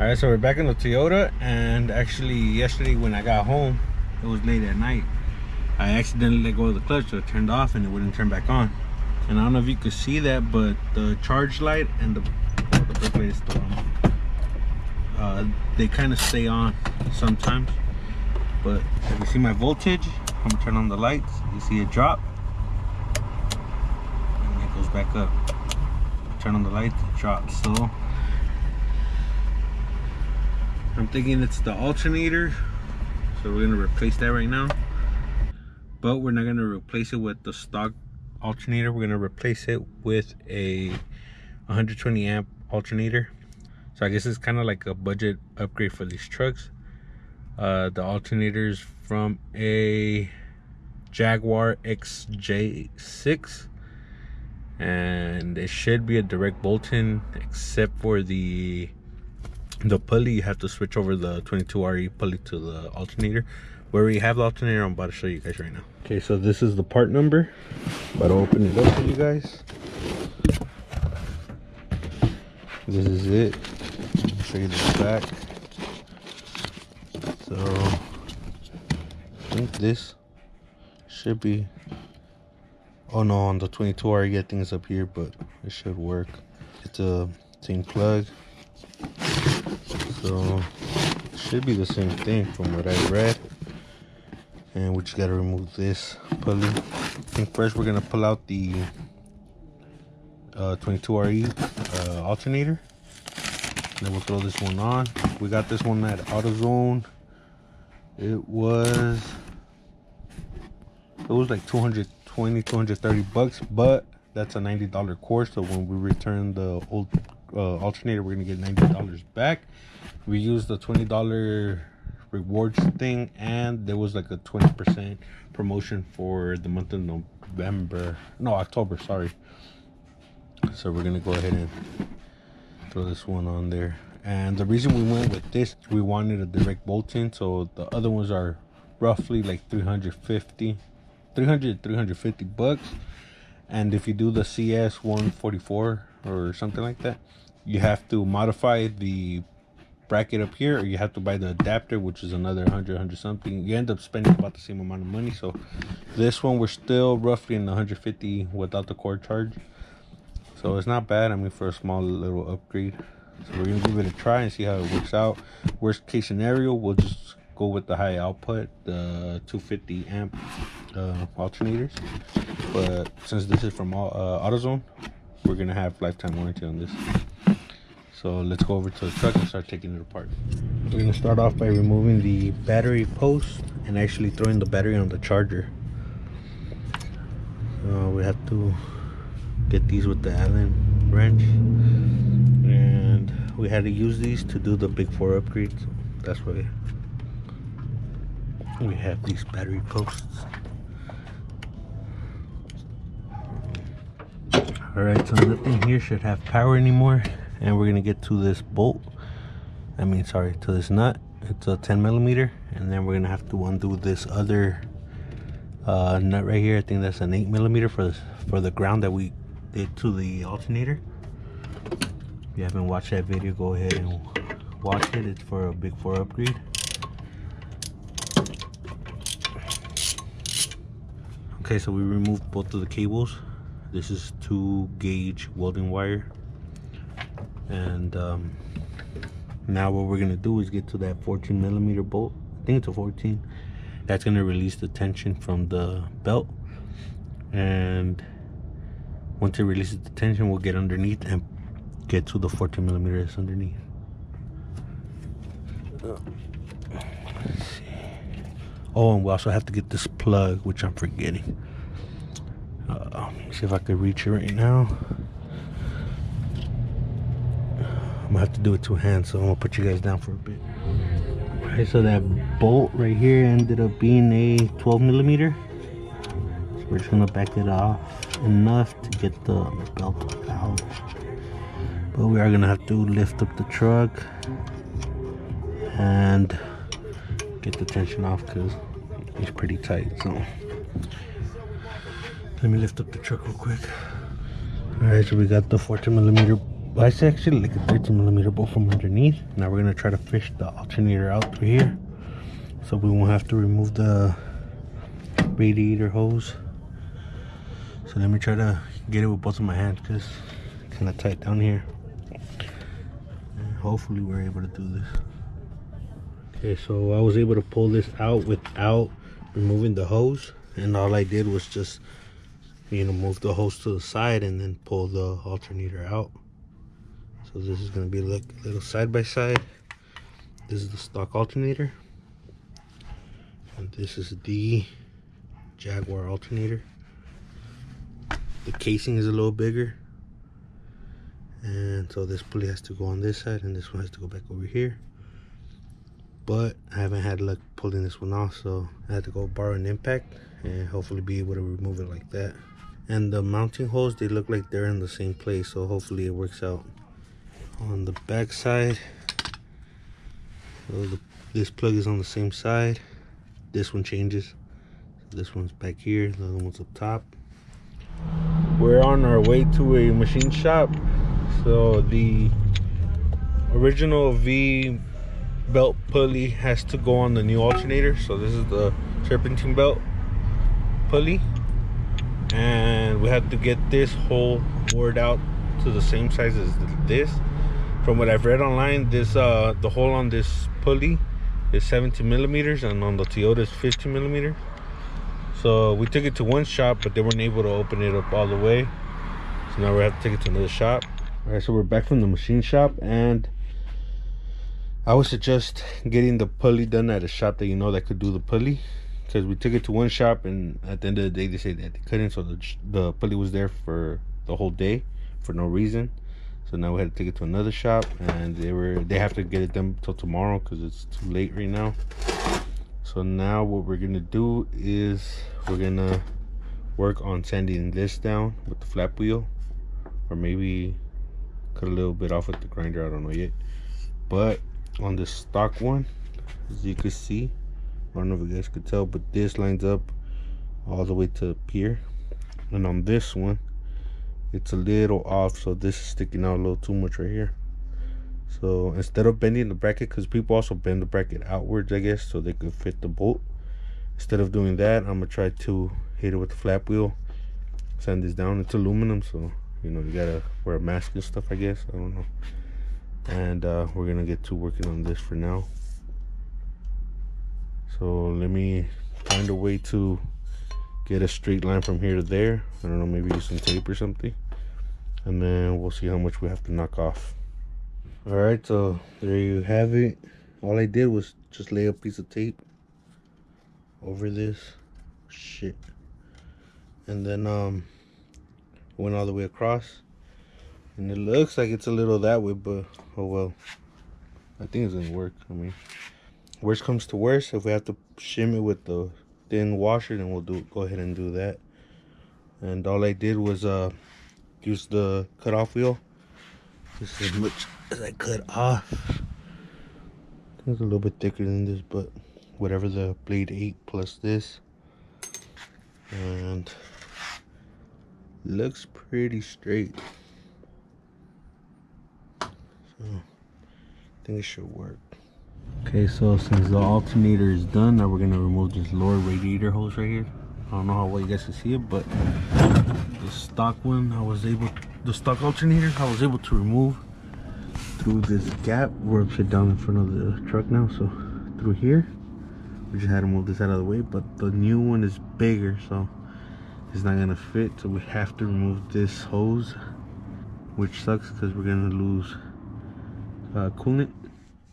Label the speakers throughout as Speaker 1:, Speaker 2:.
Speaker 1: All right, so we're back in the Toyota, and actually yesterday when I got home, it was late at night. I accidentally let go of the clutch, so it turned off and it wouldn't turn back on. And I don't know if you could see that, but the charge light and the, well, the brake light is still on. Uh, they kind of stay on sometimes. But if you see my voltage, I'm gonna turn on the lights. You see it drop, and it goes back up. Turn on the lights, it drops. So I'm thinking it's the alternator. So we're gonna replace that right now. But we're not gonna replace it with the stock alternator. We're gonna replace it with a 120 amp alternator. So I guess it's kind of like a budget upgrade for these trucks. Uh, the alternators from a Jaguar XJ6 and it should be a direct bolt-in except for the the pulley you have to switch over the 22RE pulley to the alternator. Where we have the alternator I'm about to show you guys right now. Okay so this is the part number. About to open it up for you guys. This is it. Show you the back. So I think this should be Oh no, on the 22R you get things up here, but it should work. It's a same plug. So should be the same thing from what I read. And we just gotta remove this pulley. I think first we're gonna pull out the uh, 22RE uh, alternator. Then we'll throw this one on. We got this one at AutoZone. It was it was like 220 230 bucks but that's a 90 dollar course so when we return the old uh, alternator we're gonna get 90 dollars back. We used the 20 dollar rewards thing and there was like a 20 percent promotion for the month of november no october sorry. So we're gonna go ahead and throw this one on there. And the reason we went with this we wanted a direct bolt-in so the other ones are roughly like 350 300 350 bucks. And if you do the cs 144 or something like that you have to modify the bracket up here or you have to buy the adapter which is another 100 100 something. You end up spending about the same amount of money. So this one we're still roughly in 150 without the core charge. So it's not bad i mean for a small little upgrade. So we're gonna give it a try and see how it works out. Worst case scenario we'll just go with the high output the 250 amp uh, alternators. But since this is from uh, AutoZone we're gonna have lifetime warranty on this. So let's go over to the truck and start taking it apart. We're gonna start off by removing the battery post and actually throwing the battery on the charger. Uh, we have to get these with the allen wrench. And we had to use these to do the big four upgrades. that's why we have these battery posts all right so nothing here should have power anymore and we're gonna get to this bolt. I mean sorry to this nut. It's a 10 millimeter and then we're gonna have to undo this other uh, nut right here. I think that's an 8 millimeter for this, for the ground that we did to the alternator. If you haven't watched that video go ahead and watch it. It's for a big four upgrade. Okay so we removed both of the cables this is two gauge welding wire. And um, now what we're gonna do is get to that 14 millimeter bolt. I think it's a 14 that's gonna release the tension from the belt. And once it releases the tension we'll get underneath and get to the 14 millimeter that's underneath. Oh and we also have to get this plug which i'm forgetting uh, see if I could reach it right now. I'm gonna have to do it two hands, so I'm gonna put you guys down for a bit. Okay, so that bolt right here ended up being a 12 millimeter. So we're just gonna back it off enough to get the, the belt out. But we are gonna have to lift up the truck and get the tension off because it's pretty tight. So. Let me lift up the truck real quick. All right, so we got the 14 millimeter it's actually like a 13 millimeter bolt from underneath. Now we're gonna try to fish the alternator out through here. So we won't have to remove the radiator hose. So let me try to get it with both of my hands because it's kind of tight down here. Hopefully we're able to do this. Okay so i was able to pull this out without removing the hose and all i did was just you know move the hose to the side and then pull the alternator out. So this is going to be like a little side by side. This is the stock alternator. And this is the jaguar alternator. The casing is a little bigger. And so this pulley has to go on this side and this one has to go back over here. But I haven't had luck pulling this one off so I had to go borrow an impact and hopefully be able to remove it like that and the mounting holes they look like they're in the same place so hopefully it works out. On the back side so the, this plug is on the same side. This one changes. This one's back here the other one's up top. We're on our way to a machine shop. So the original v belt pulley has to go on the new alternator. So this is the serpentine belt pulley and we had to get this hole bored out to the same size as this. From what i've read online this uh the hole on this pulley is 17 millimeters and on the toyota is 15 millimeters. So we took it to one shop but they weren't able to open it up all the way. So now we have to take it to another shop. All right so we're back from the machine shop and i would suggest getting the pulley done at a shop that you know that could do the pulley because we took it to one shop and at the end of the day they said that they couldn't. So the, the pulley was there for the whole day for no reason. So now we had to take it to another shop and they were they have to get it done till tomorrow because it's too late right now. So now what we're gonna do is we're gonna work on sanding this down with the flap wheel or maybe cut a little bit off with the grinder i don't know yet. But on the stock one as you can see I don't know if you guys could tell, but this lines up all the way to here. And on this one, it's a little off, so this is sticking out a little too much right here. So instead of bending the bracket, because people also bend the bracket outwards, I guess, so they could fit the bolt. Instead of doing that, I'm gonna try to hit it with the flap wheel, sand this down. It's aluminum, so you know you gotta wear a mask and stuff. I guess I don't know. And uh, we're gonna get to working on this for now so let me find a way to get a straight line from here to there. I don't know maybe use some tape or something. And then we'll see how much we have to knock off. All right so there you have it. All i did was just lay a piece of tape over this shit. And then um went all the way across. And it looks like it's a little that way but oh well. I think it's gonna work i mean worst comes to worst if we have to shim it with the thin washer then we'll do go ahead and do that. And all i did was uh use the cutoff wheel. Just as much as i cut off. It's a little bit thicker than this but whatever the blade 8 plus this. And looks pretty straight. So i think it should work Okay, so since the alternator is done, now we're gonna remove this lower radiator hose right here. I don't know how well you guys can see it, but the stock one, I was able, the stock alternator, I was able to remove through this gap. We're upside down in front of the truck now, so through here, we just had to move this out of the way. But the new one is bigger, so it's not gonna fit. So we have to remove this hose, which sucks because we're gonna lose uh, coolant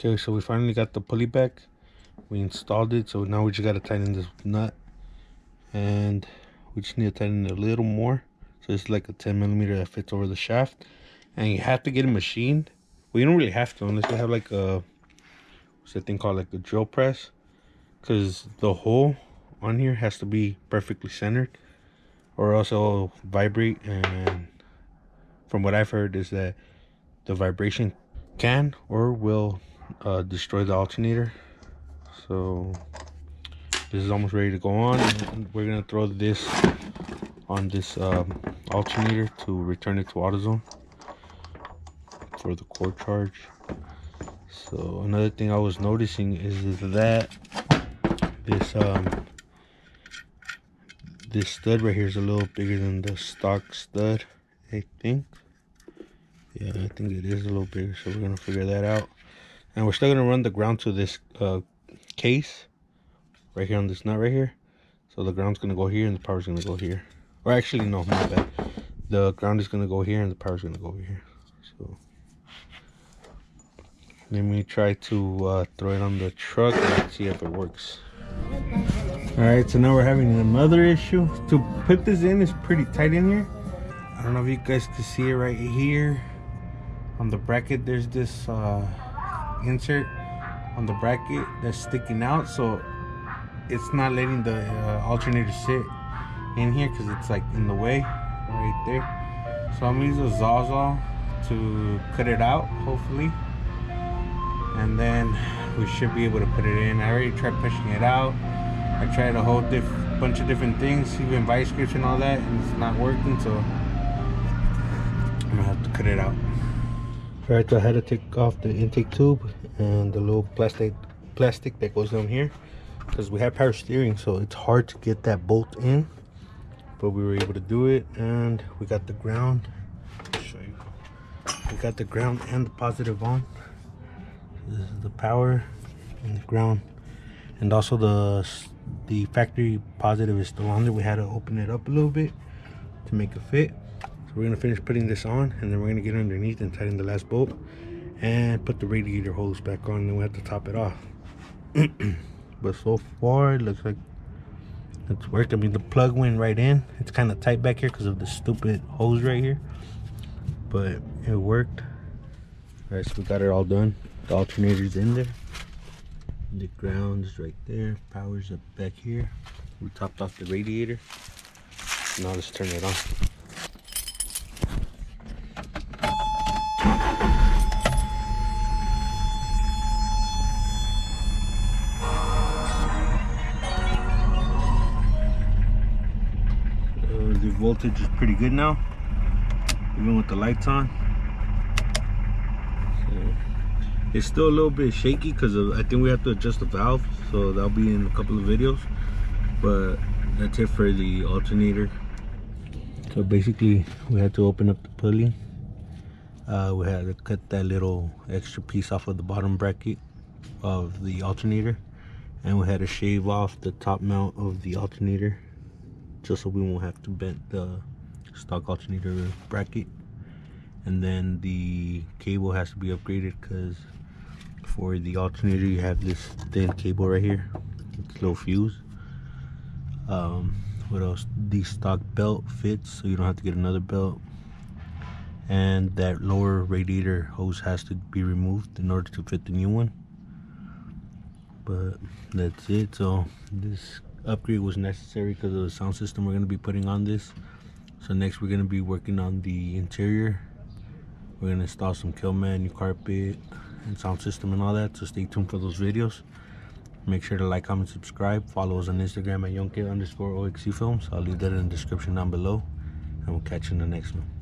Speaker 1: Okay, so we finally got the pulley back. We installed it, so now we just gotta tighten this nut. And we just need to tighten it a little more. So it's like a 10 millimeter that fits over the shaft. And you have to get it machined. Well, you don't really have to unless you have like a, what's that thing called, like a drill press. Because the hole on here has to be perfectly centered. Or else it'll vibrate. And from what I've heard is that the vibration can or will uh, destroy the alternator so this is almost ready to go on we're gonna throw this on this um, alternator to return it to AutoZone for the core charge. So another thing I was noticing is that this um this stud right here is a little bigger than the stock stud, I think. Yeah, I think it is a little bigger, so we're gonna figure that out. And we're still gonna run the ground to this uh, case right here on this nut right here. So the ground's gonna go here and the power's gonna go here. Or actually, no, my bad. The ground is gonna go here and the power's gonna go over here. So let me try to uh, throw it on the truck and see if it works. All right, so now we're having another issue. To put this in is pretty tight in here. I don't know if you guys can see it right here. On the bracket, there's this uh, insert on the bracket that's sticking out. So it's not letting the uh, alternator sit in here because it's like in the way right there. So I'm use a Sawzall to cut it out, hopefully. And then we should be able to put it in. I already tried pushing it out. I tried a whole bunch of different things, even vice grips and all that, and it's not working, so I'm gonna have to cut it out. So I had to take off the intake tube and the little plastic plastic that goes down here because we have power steering, so it's hard to get that bolt in. But we were able to do it, and we got the ground. Show you. We got the ground and the positive on. This is the power and the ground, and also the the factory positive is still on there. We had to open it up a little bit to make it fit. We're gonna finish putting this on and then we're gonna get underneath and tighten the last bolt and put the radiator hose back on and then we have to top it off. but so far it looks like it's worked. I mean the plug went right in. It's kind of tight back here because of the stupid hose right here. But it worked. Alright, so we got it all done. The alternator's in there the ground is right there power's up back here we topped off the radiator now let's turn it on voltage is pretty good now. Even with the lights on. It's still a little bit shaky because I think we have to adjust the valve so that'll be in a couple of videos. But that's it for the alternator. So basically we had to open up the pulley. Uh, we had to cut that little extra piece off of the bottom bracket of the alternator. And we had to shave off the top mount of the alternator just so we won't have to bend the stock alternator bracket. And then the cable has to be upgraded because for the alternator you have this thin cable right here. It's little fuse. Um, what else? The stock belt fits so you don't have to get another belt. And that lower radiator hose has to be removed in order to fit the new one. But that's it. So this upgrade was necessary because of the sound system we're going to be putting on this. So next we're going to be working on the interior. We're going to install some Kilmat new carpet and sound system and all that so stay tuned for those videos. Make sure to like comment subscribe follow us on instagram at yonke underscore oxc films. I'll leave that in the description down below and we'll catch you in the next one